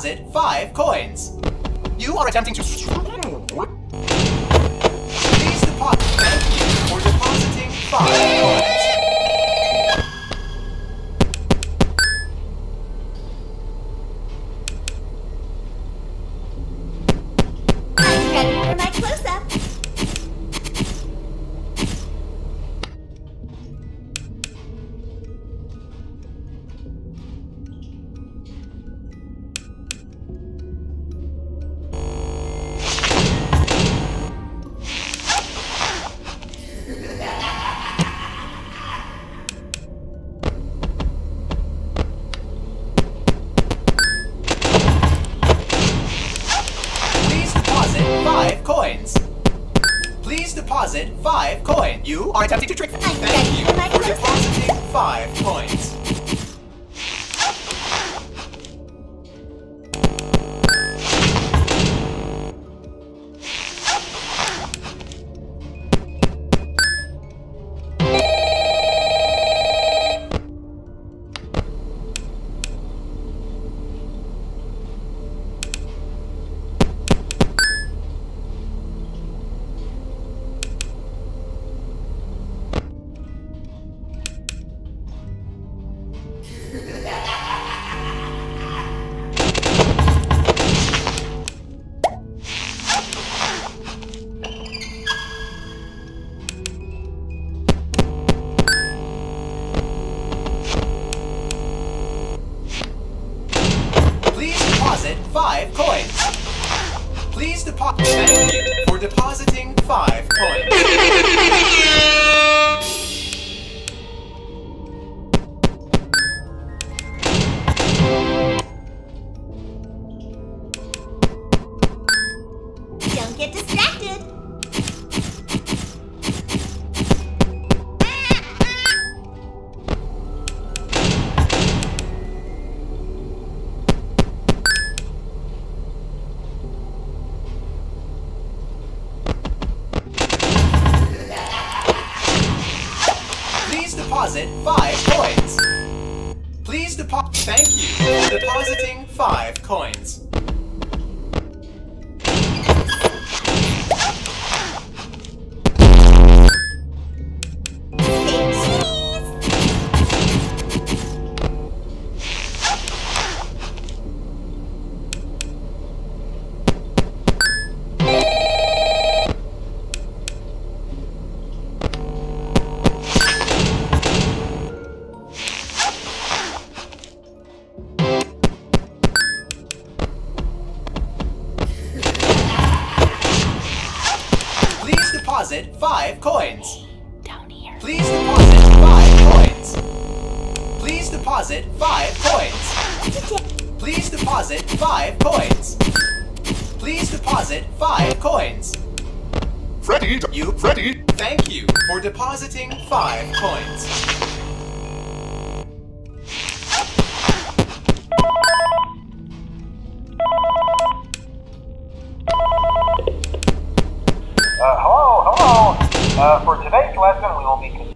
deposit five coins. You are attempting to coins. Please deposit five coins. You are attempting to trick. I'm Thank you for my for close-up. depositing five coins. Five coins. Please deposit. Thank you for depositing five coins. Don't get distracted. Thank you for depositing five coins. Deposit five coins. Down here. Please deposit five coins. Please deposit five coins. Please deposit five coins. Please deposit five coins. Freddy, You Freddy, Thank you for depositing five coins. Uh, for today's lesson, we will be